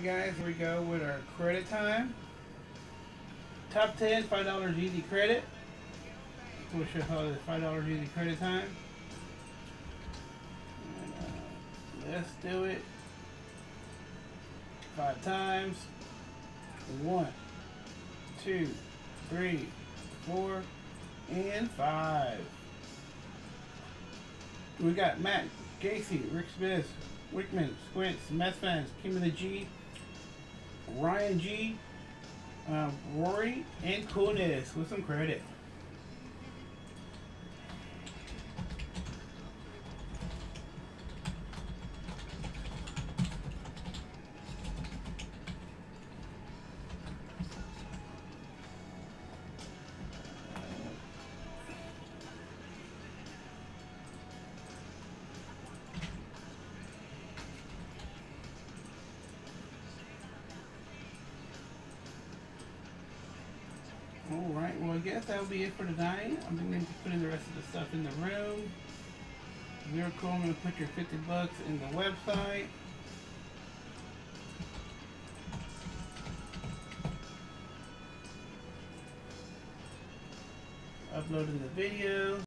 Alright guys, we go with our credit time. Top 10, $5 easy credit. We'll show how the $5 easy credit time. And, uh, let's do it. Five times. One, two, three, four, and five. We got Matt, Gacy, Rick Smith, Wickman, Squints, Mess Fans, Kim of the G, Ryan G, um, Rory, and Coolness with some credit. Alright, well I guess that'll be it for tonight. I'm going to put in the rest of the stuff in the room. Miracle, I'm going to put your 50 bucks in the website. Uploading the video.